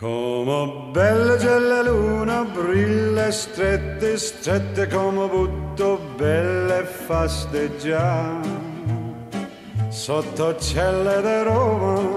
Come belle c'è la luna, brille strette, strette come butto, belle faste già. Sotto celle di Roma,